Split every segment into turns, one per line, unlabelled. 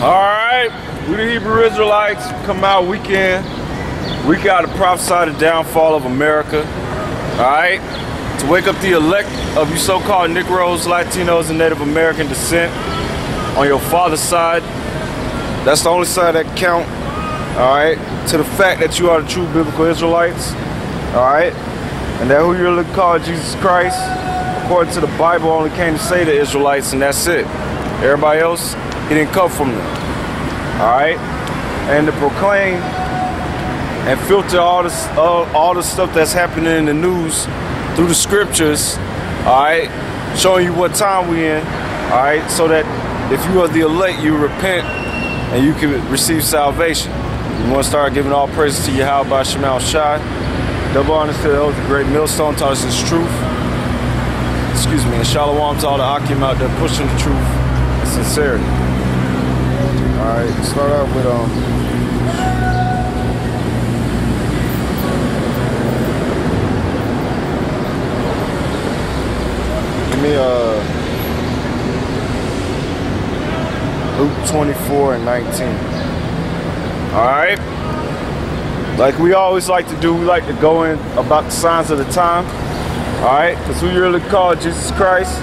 All right, we the Hebrew Israelites come out weekend. We got to prophesy the downfall of America. All right, to wake up the elect of you so-called Negroes, Latinos, and Native American descent on your father's side. That's the only side that count. All right, to the fact that you are the true biblical Israelites. All right, and that who you're called Jesus Christ, according to the Bible, only came to say the Israelites, and that's it. Everybody else, he didn't come from them. All right, and to proclaim and filter all this, all, all the stuff that's happening in the news through the scriptures. All right, showing you what time we in. All right, so that if you are the elect, you repent and you can receive salvation. You want to start giving all praises to Yahweh by Shemal Shai. Double honors to the the great millstone taught us his truth. Excuse me, and shalom to all the Akim out there pushing the truth sincerity. Alright, start out with um Give me uh Luke 24 and 19. Alright? Like we always like to do, we like to go in about the signs of the time. Alright? Because we really call Jesus Christ.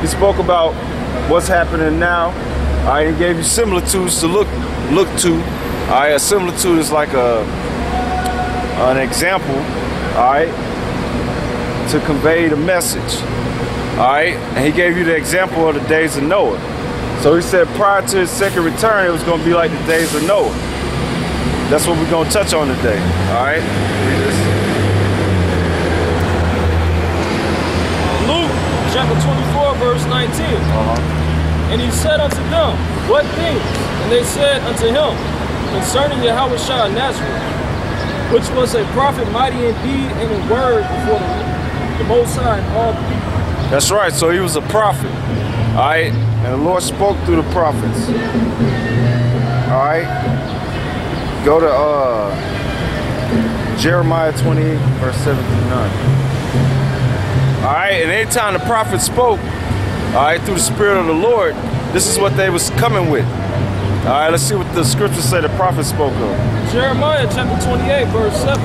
He spoke about what's happening now. I he gave you similitudes to look look to. Alright, a similitude is like a an example, alright, to convey the message. Alright? And he gave you the example of the days of Noah. So he said prior to his second return, it was going to be like the days of Noah. That's what we're going to touch on today. All right? Read this.
Luke chapter 24, verse 19.
Uh-huh.
And he said unto them, What things? And they said unto him, Concerning Yahawashi of Nazareth, which was a prophet mighty in deed and in word before the, the Most High and all the people.
That's right. So he was a prophet. All right? And the Lord spoke through the prophets. All right? Go to uh, Jeremiah 28, verse 7 through 9. All right? And anytime the prophet spoke, all right, through the Spirit of the Lord, this is what they was coming with. All right, let's see what the scriptures say the prophet spoke of.
Jeremiah chapter 28, verse 7.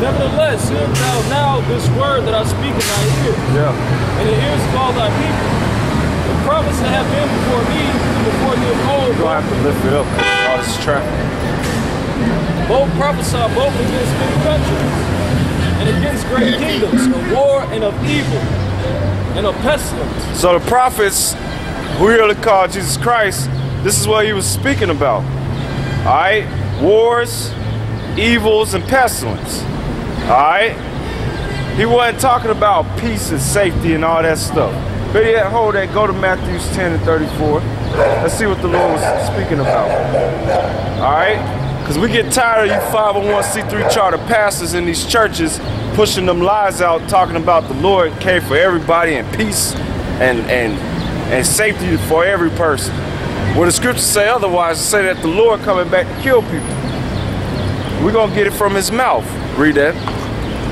Nevertheless, hear thou now this word that I speak in thy ear,
Yeah.
and the ears of all thy people. The promise that have been before me, and before the of old,
You're going to have to lift it up. All this traffic.
both prophesy both against many countries, and against great kingdoms, of war and of evil, and of pestilence.
So the prophets, who really called Jesus Christ, this is what he was speaking about. Alright? Wars, evils, and pestilence. Alright? He wasn't talking about peace and safety and all that stuff. But yet, hold that, go to Matthews 10 and 34. Let's see what the Lord was speaking about. Alright? Because we get tired of you 501c3 charter pastors in these churches pushing them lies out, talking about the Lord came for everybody and peace and and and safety for every person. Where the scriptures say otherwise, say that the Lord coming back to kill people. We're gonna get it from his mouth. Read that.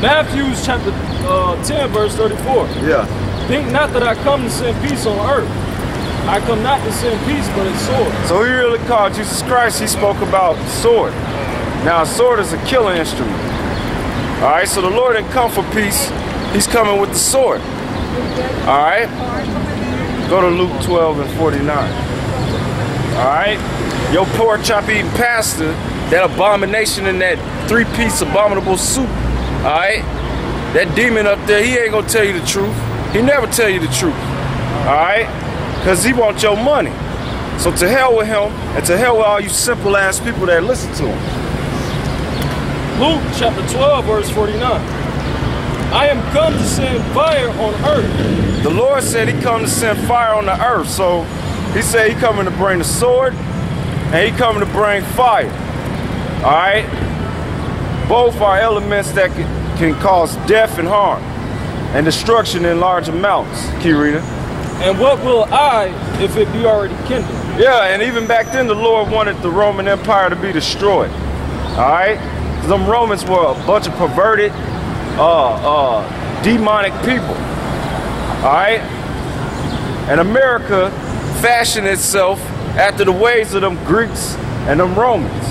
Matthew chapter uh, 10, verse 34.
Yeah.
Think not that I come to send peace on earth. I come not to send peace, but a sword.
So he really called Jesus Christ, he spoke about sword. Now a sword is a killing instrument. Alright, so the Lord didn't come for peace, he's coming with the sword. Alright? Go to Luke 12 and 49. Alright? Your poor chop eating pastor, that abomination in that three-piece abominable soup. Alright? That demon up there, he ain't gonna tell you the truth. He never tell you the truth. Alright? Cause he want your money. So to hell with him, and to hell with all you simple ass people that listen to him.
Luke chapter 12, verse 49. I am come to send fire on earth.
The Lord said he come to send fire on the earth. So he said he coming to bring the sword and he coming to bring fire. Alright? Both are elements that can, can cause death and harm and destruction in large amounts. Key reader.
And what will I if it be already kindled?
Yeah, and even back then the Lord wanted the Roman Empire to be destroyed. Alright? Them Romans were a bunch of perverted, uh, uh, demonic people. Alright? And America fashioned itself after the ways of them Greeks and them Romans.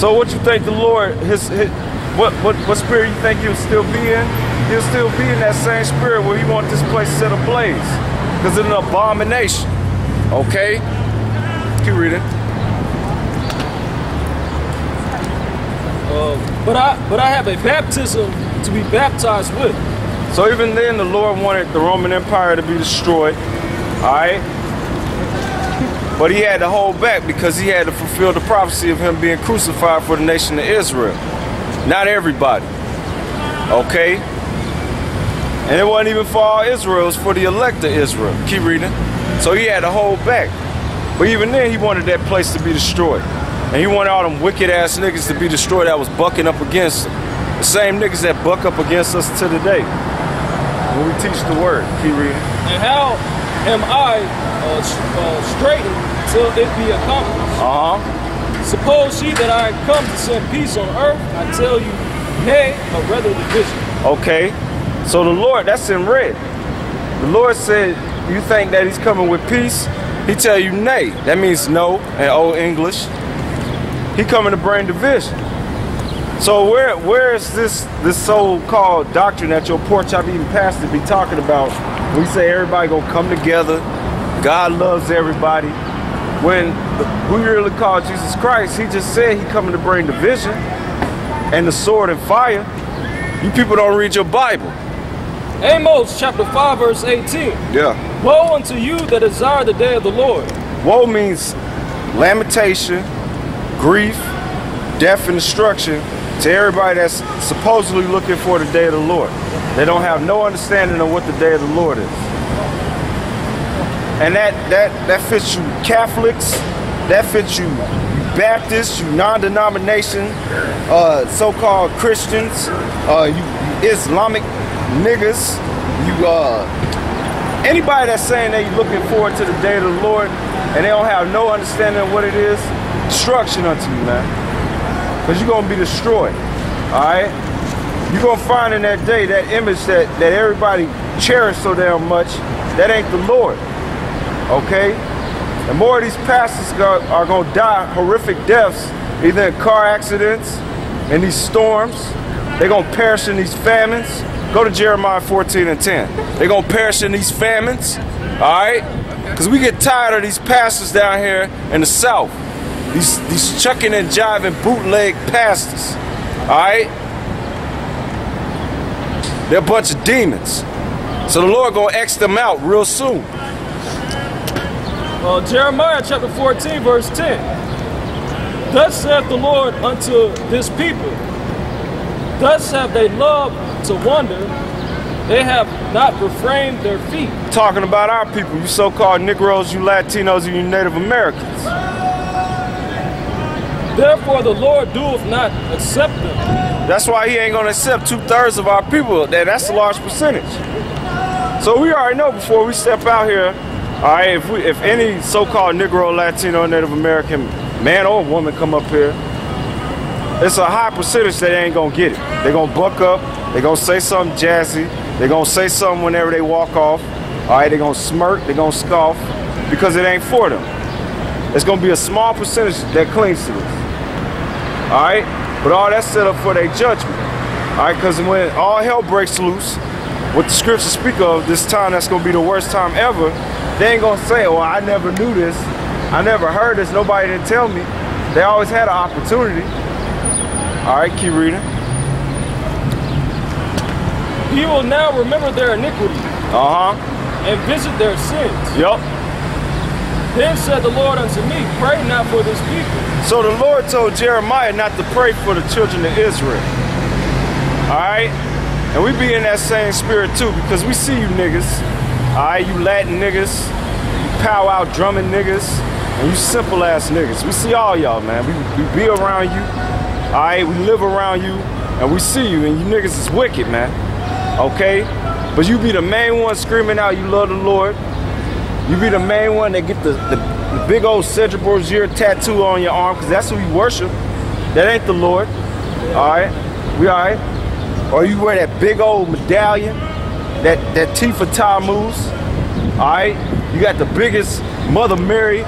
So what you think the Lord, his, his what, what, what spirit you think he'll still be in? He'll still be in that same spirit where he want this place set ablaze. Because it's an abomination. Okay? Keep reading.
Uh, but I but I have a baptism to be baptized with.
So even then the Lord wanted the Roman Empire to be destroyed. Alright? But he had to hold back because he had to fulfill the prophecy of him being crucified for the nation of Israel. Not everybody. Okay? And it wasn't even for all Israel, it was for the elect of Israel. Keep reading. So he had to hold back. But even then, he wanted that place to be destroyed. And he wanted all them wicked ass niggas to be destroyed that was bucking up against him. The same niggas that buck up against us to today. When we teach the word. Keep reading.
And how am I uh, uh, straitened till it be accomplished?
Uh-huh.
Suppose ye that I come to send peace on earth, I tell you, nay, but rather division.
Okay. So the Lord, that's in red. The Lord said, you think that he's coming with peace? He tell you nay. That means no in old English. He coming to bring division. So where where is this this so-called doctrine that your pork chop eating pastor be talking about? We say everybody gonna come together. God loves everybody. When you really call Jesus Christ, he just said he coming to bring division and the sword and fire. You people don't read your Bible.
Amos chapter 5, verse 18.
Yeah.
Woe unto you that desire the day of the Lord.
Woe means lamentation, grief, death, and destruction to everybody that's supposedly looking for the day of the Lord. They don't have no understanding of what the day of the Lord is. And that that that fits you Catholics, that fits you Baptists, you non-denomination, uh, so-called Christians, uh, you, you Islamic niggas, you uh, anybody that's saying they looking forward to the day of the Lord and they don't have no understanding of what it is, destruction unto you, man. Because you're gonna be destroyed. Alright? You're gonna find in that day that image that, that everybody cherished so damn much, that ain't the Lord. Okay? And more of these pastors go, are gonna die horrific deaths, either in car accidents, in these storms, they're gonna perish in these famines. Go to Jeremiah 14 and 10. They're gonna perish in these famines, alright? Because we get tired of these pastors down here in the South. These, these chucking and jiving bootleg pastors, alright? They're a bunch of demons. So the Lord gonna X them out real soon.
Uh, Jeremiah chapter 14, verse 10. Thus saith the Lord unto this people, Thus have they loved to wander. they have not refrained their feet.
Talking about our people, you so-called Negroes, you Latinos, and you Native Americans.
Therefore the Lord doeth not accept them.
That's why he ain't gonna accept two-thirds of our people. That that's a large percentage. So we already know before we step out here, all right, if we if any so-called Negro, Latino, Native American man or woman come up here, it's a high percentage that ain't gonna get it. They're gonna buck up, they're gonna say something jazzy, they're gonna say something whenever they walk off. All right, they're gonna smirk, they're gonna scoff because it ain't for them. It's gonna be a small percentage that clings to this. All right, but all that's set up for their judgment. All right, because when all hell breaks loose, what the scriptures speak of, this time that's gonna be the worst time ever, they ain't gonna say, well, I never knew this, I never heard this, nobody didn't tell me. They always had an opportunity. All right, keep reading.
He will now remember their iniquity
Uh huh.
and visit their sins.
Yep.
Then said the Lord unto me, Pray not for this people.
So the Lord told Jeremiah not to pray for the children of Israel. Alright? And we be in that same spirit too, because we see you niggas. Alright, you Latin niggas, you powwow drumming niggas, and you simple ass niggas. We see all y'all, man. We, we be around you. Alright, we live around you, and we see you, and you niggas is wicked, man. Okay? But you be the main one screaming out you love the Lord. You be the main one that get the, the, the big old Cesare Borgia tattoo on your arm, because that's who you worship. That ain't the Lord. Alright? We alright? Or you wear that big old medallion, that, that Tifa Tammuz. Alright? You got the biggest Mother Mary